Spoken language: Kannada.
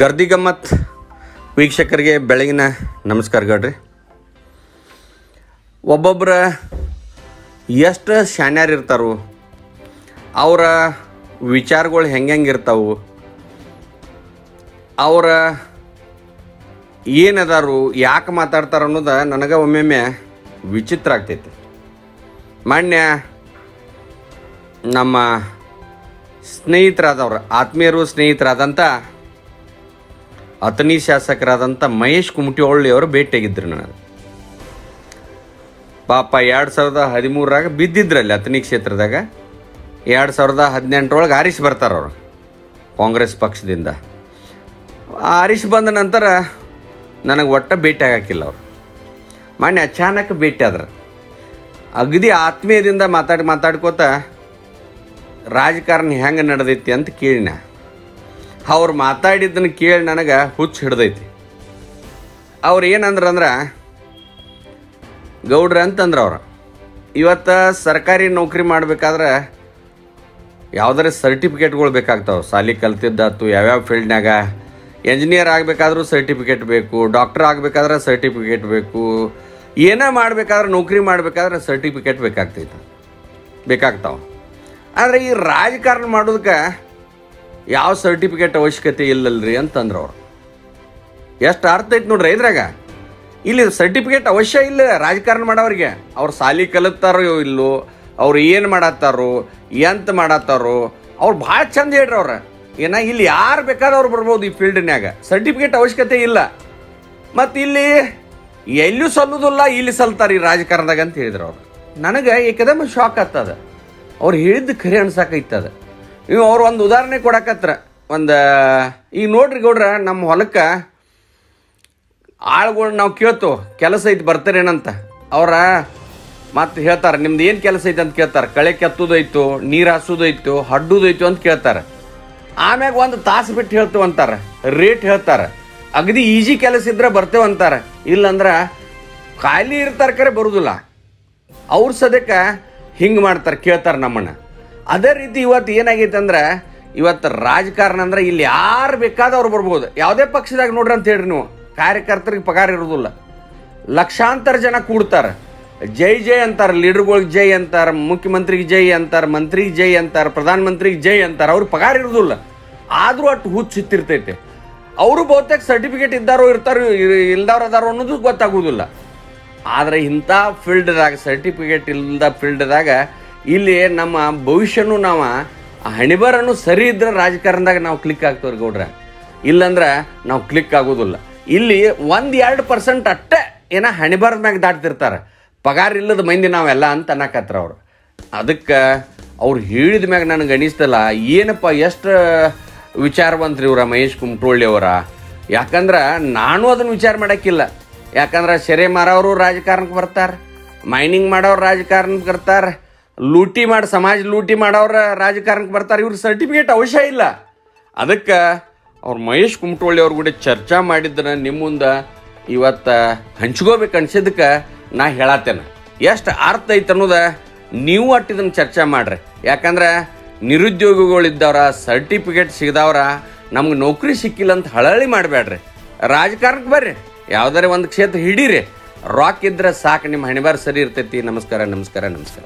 ಗರ್ದಿ ಗಮ್ಮತ್ ವೀಕ್ಷಕರಿಗೆ ಬೆಳಗಿನ ನಮಸ್ಕಾರಗಳ್ರಿ ಒಬ್ಬೊಬ್ಬರ ಎಷ್ಟು ಶಾನ್ಯಾರು ಇರ್ತಾರೋ, ಅವರ ವಿಚಾರಗಳು ಹೆಂಗೆ ಹೆಂಗೆ ಇರ್ತಾವು, ಅವರ ಏನದಾರು ಯಾಕೆ ಮಾತಾಡ್ತಾರ ಅನ್ನೋದು ನನಗೆ ಒಮ್ಮೊಮ್ಮೆ ವಿಚಿತ್ರ ಆಗ್ತೈತಿ. ಮಾನ್ಯ ನಮ್ಮ ಸ್ನೇಹಿತರಾದವ್ರು, ಆತ್ಮೀಯರು ಸ್ನೇಹಿತರಾದಂಥ ಅತನಿ ಶಾಸಕರಾದಂಥ ಮಹೇಶ್ ಕುಮಟಿಹೊಳ್ಳಿ ಅವರು ಭೇಟಿಯಾಗಿದ್ರು ನನಗೆ ಪಾಪ ಎರಡು ಸಾವಿರದ ಹದಿಮೂರರಾಗ ಬಿದ್ದಿದ್ರಲ್ಲಿ ಅಥಣಿ ಕ್ಷೇತ್ರದಾಗ. ಎರಡು ಸಾವಿರದ ಹದಿನೆಂಟರೊಳಗೆ ಆರಿಸ್ ಬರ್ತಾರೆ ಅವರು, ಕಾಂಗ್ರೆಸ್ ಪಕ್ಷದಿಂದ. ಆರಿಸ್ ಬಂದ ನಂತರ ನನಗೆ ಒಟ್ಟ ಭೇಟಿ ಆಗಾಕಿಲ್ಲ ಅವರು. ಮೊನ್ನೆ ಅಚಾನಕ್ ಭೇಟಿ ಆದ್ರೆ. ಅಗದಿ ಆತ್ಮೀಯದಿಂದ ಮಾತಾಡಿ ಮಾತಾಡ್ಕೋತ ರಾಜಕಾರಣ ಹೆಂಗೆ ನಡೆದೈತಿ ಅಂತ ಕೇಳಿನ. ಅವ್ರು ಮಾತಾಡಿದ್ದನ್ನು ಕೇಳಿ ನನಗೆ ಹುಚ್ಚು ಹಿಡ್ದೈತಿ. ಅವ್ರು ಏನಂದ್ರೆ ಅಂದ್ರೆ, ಗೌಡ್ರ ಅಂತಂದ್ರೆ ಅವ್ರು, ಇವತ್ತು ಸರ್ಕಾರಿ ನೌಕರಿ ಮಾಡಬೇಕಾದ್ರೆ ಯಾವ್ದಾರ ಸರ್ಟಿಫಿಕೇಟ್ಗಳು ಬೇಕಾಗ್ತಾವೆ. ಸಾಲಿ ಕಲ್ತಿದ್ದಾತು ಯಾವ್ಯಾವ ಫೀಲ್ಡ್ನಾಗ ಎಂಜಿನಿಯರ್ ಆಗಬೇಕಾದ್ರೂ ಸರ್ಟಿಫಿಕೇಟ್ ಬೇಕು ಡಾಕ್ಟರ್ ಆಗಬೇಕಾದ್ರೆ ಸರ್ಟಿಫಿಕೇಟ್ ಬೇಕು, ಏನೇ ಮಾಡಬೇಕಾದ್ರೆ ನೌಕರಿ ಮಾಡಬೇಕಾದ್ರೆ ಸರ್ಟಿಫಿಕೇಟ್ ಬೇಕಾಗ್ತೈತೆ, ಬೇಕಾಗ್ತಾವೆ. ಆದರೆ ಈ ರಾಜಕಾರಣ ಮಾಡೋದಕ್ಕೆ ಯಾವ ಸರ್ಟಿಫಿಕೇಟ್ ಅವಶ್ಯಕತೆ ಇಲ್ಲಲ್ರಿ ಅಂತಂದ್ರು ಅವ್ರು. ಎಷ್ಟು ಅರ್ಥ ಐತೆ ನೋಡ್ರಿ ಇದ್ರಾಗ. ಇಲ್ಲಿ ಸರ್ಟಿಫಿಕೇಟ್ ಅವಶ್ಯ ಇಲ್ಲ, ರಾಜಕಾರಣ ಮಾಡೋರಿಗೆ. ಅವ್ರು ಸಾಲಿ ಕಲಿತಾರೋ ಇಲ್ಲೋ, ಅವ್ರು ಏನು ಮಾಡತ್ತಾರೋ, ಎಂತ ಮಾಡತ್ತಾರೋ, ಅವ್ರು ಭಾಳ ಚಂದ ಹೇಳ್ರಿ ಅವ್ರ. ಏನ, ಇಲ್ಲಿ ಯಾರು ಬೇಕಾದವ್ರು ಬರ್ಬೋದು ಈ ಫೀಲ್ಡ್ನ್ಯಾಗ. ಸರ್ಟಿಫಿಕೇಟ್ ಅವಶ್ಯಕತೆ ಇಲ್ಲ. ಮತ್ತು ಇಲ್ಲಿ ಎಲ್ಲೂ ಸಲ್ಲುದಿಲ್ಲ, ಇಲ್ಲಿ ಸಲ್ತಾರೆ ಈ ರಾಜಕಾರಣದಾಗ ಅಂತ ಹೇಳಿದ್ರು ಅವ್ರು. ನನಗೆ ಏಕದಮ್ ಶಾಕ್ ಆಗ್ತದ. ಅವ್ರು ಹೇಳಿದ್ದು ಖರೆ ಅನ್ಸಾಕೈತದ ನೀವು ಅವ್ರು ಒಂದು ಉದಾಹರಣೆ ಕೊಡಕತ್ರ. ಒಂದು, ಈಗ ನೋಡ್ರಿ ಗೌಡ್ರ ನಮ್ಮ ಹೊಲಕ್ಕೆ ಆಳುಗಳು ನಾವು ಕೇಳ್ತು ಕೆಲಸ ಐತಿ ಬರ್ತಾರೇನಂತ. ಅವ್ರ ಮತ್ತೆ ಹೇಳ್ತಾರೆ, ನಿಮ್ದು ಏನು ಕೆಲಸ ಐತೆ ಅಂತ ಕೇಳ್ತಾರೆ. ಕಳೆ ಕೆತ್ತುದೈತು ನೀರು ಹಾಸೋದೈತು ಹಡ್ಡುದೈತು ಅಂತ ಕೇಳ್ತಾರೆ. ಆಮ್ಯಾಗ ಒಂದು ತಾಸು ಬಿಟ್ಟು ಹೇಳ್ತೇವೆ ಅಂತಾರೆ. ರೇಟ್ ಹೇಳ್ತಾರೆ. ಅಗದಿ ಈಜಿ ಕೆಲಸ ಇದ್ರೆ ಬರ್ತೇವೆ ಅಂತಾರೆ. ಇಲ್ಲಂದ್ರೆ ಖಾಲಿ ಇರ್ತಾರೆ ಕರೆ ಬರುದಿಲ್ಲ. ಅವ್ರ ಸದ್ಯಕ್ಕೆ ಹಿಂಗೆ ಮಾಡ್ತಾರೆ, ಕೇಳ್ತಾರೆ ನಮ್ಮನ್ನ. ಅದೇ ರೀತಿ ಇವತ್ತು ಏನಾಗೈತೆ ಅಂದ್ರೆ, ಇವತ್ತು ರಾಜಕಾರಣ ಅಂದ್ರೆ ಇಲ್ಲಿ ಯಾರು ಬೇಕಾದವ್ರು ಬರ್ಬೋದು. ಯಾವುದೇ ಪಕ್ಷದಾಗ ನೋಡ್ರಿ ಅಂತ ಹೇಳ್ರಿ ನೀವು. ಕಾರ್ಯಕರ್ತರಿಗೆ ಪಗಾರ ಇರೋದಿಲ್ಲ ಲಕ್ಷಾಂತರ ಜನ ಕೂಡ್ತಾರೆ. ಜೈ ಜೈ ಅಂತಾರೆ, ಲೀಡರ್ಗಳಿಗೆ ಜೈ ಅಂತಾರೆ, ಮುಖ್ಯಮಂತ್ರಿಗೆ ಜೈ ಅಂತಾರೆ, ಮಂತ್ರಿಗೆ ಜೈ ಅಂತಾರೆ, ಪ್ರಧಾನಮಂತ್ರಿಗೆ ಜೈ ಅಂತಾರೆ, ಅವ್ರಿಗೆ ಪಗಾರ ಇರೋದಿಲ್ಲ ಆದರೂ ಹುಚ್ಚು ಸಿತ್ತಿರ್ತೈತೆ ಅವರು ಬಹುತೇಕ ಸರ್ಟಿಫಿಕೇಟ್ ಇದ್ದಾರೋ ಇರ್ತಾರೋ ಇಲ್ದವ್ರು ಅದಾರೋ ಅನ್ನೋದು ಗೊತ್ತಾಗೋದಿಲ್ಲ ಆದರೆ ಇಂಥ ಫೀಲ್ಡ್ದಾಗ ಸರ್ಟಿಫಿಕೇಟ್ ಇಲ್ಲದ ಫೀಲ್ಡ್ದಾಗ ಇಲ್ಲಿ ನಮ್ಮ ಭವಿಷ್ಯನೂ ನಾವು ಆ ಹಣಿಬರನ್ನು ಸರಿ ಇದ್ರೆ ರಾಜಕಾರಣದಾಗ ನಾವು ಕ್ಲಿಕ್ ಆಗ್ತವ್ರಿ ಗೌಡ್ರ. ಇಲ್ಲಂದ್ರೆ ನಾವು ಕ್ಲಿಕ್ ಆಗೋದಿಲ್ಲ. ಇಲ್ಲಿ ಒಂದು ಎರಡು ಪರ್ಸೆಂಟ್ ಅಷ್ಟೇ ಏನ ಹಣಿಬರದ ಮ್ಯಾಗ ದಾಟ್ತಿರ್ತಾರೆ. ಪಗಾರ ಇಲ್ಲದ ಮಂದಿ ನಾವೆಲ್ಲ ಅಂತ ಅನ್ನಕತ್ರ ಅವ್ರು. ಅದಕ್ಕೆ ಅವ್ರು ಹೇಳಿದ ಮ್ಯಾಗ ನನಗೆ ಅನಿಸ್ತಲ್ಲ, ಏನಪ್ಪ ಎಷ್ಟು ವಿಚಾರವಂತ್ರಿ ಇವರ ಮಹೇಶ್ ಕುಮಟೋಳ್ಳಿ ಅವರ? ಯಾಕಂದ್ರೆ ನಾನು ಅದನ್ನು ವಿಚಾರ ಮಾಡೋಕ್ಕಿಲ್ಲ. ಯಾಕಂದ್ರೆ ಸೆರೆ ಮಾರೋರು ರಾಜಕಾರಣಕ್ಕೆ ಬರ್ತಾರೆ ಮೈನಿಂಗ್ ಮಾಡೋರು ರಾಜಕಾರಣಕ್ಕೆ ಬರ್ತಾರೆ ಲೂಟಿ ಮಾಡಿ, ಸಮಾಜ ಲೂಟಿ ಮಾಡೋರ ರಾಜಕಾರಣಕ್ಕೆ ಬರ್ತಾರೆ, ಇವ್ರ ಸರ್ಟಿಫಿಕೇಟ್ ಅವಶ್ಯ ಇಲ್ಲ. ಅದಕ್ಕೆ ಅವ್ರು ಮಹೇಶ್ ಕುಮಟೋಳ್ಳಿ ಅವ್ರ ಕೂಡ ಚರ್ಚಾ ಮಾಡಿದ್ರೆ ನಿಮ್ಮ ಮುಂದೆ ಇವತ್ತು ಹಂಚ್ಕೋಬೇಕು ಅನ್ಸಿದ್ದಕ್ಕೆ ನಾ ಹೇಳತ್ತೇನೆ. ಎಷ್ಟು ಅರ್ಥ ಐತೆ ಅನ್ನೋದ ನೀವು ಒಟ್ಟು ಇದನ್ನು ಚರ್ಚೆ ಮಾಡ್ರಿ. ಯಾಕಂದ್ರೆ ನಿರುದ್ಯೋಗಿಗಳಿದ್ದವ್ರ ಸರ್ಟಿಫಿಕೇಟ್ ಸಿಗದವ್ರ ನಮ್ಗೆ ನೌಕರಿ ಸಿಕ್ಕಿಲ್ಲ ಅಂತ ಹಳಹಳಿ ಮಾಡಬೇಡ್ರಿ ರಾಜಕಾರಣಕ್ಕೆ ಬರ್ರಿ. ಯಾವ್ದಾರ ಒಂದು ಕ್ಷೇತ್ರ ಹಿಡೀರಿ. ರಾಕ್ ಇದ್ರೆ ಸಾಕು, ನಿಮ್ಮ ಹಣೆಬಾರ್ ಸರಿ ಇರ್ತೈತಿ. ನಮಸ್ಕಾರ ನಮಸ್ಕಾರ ನಮಸ್ಕಾರ.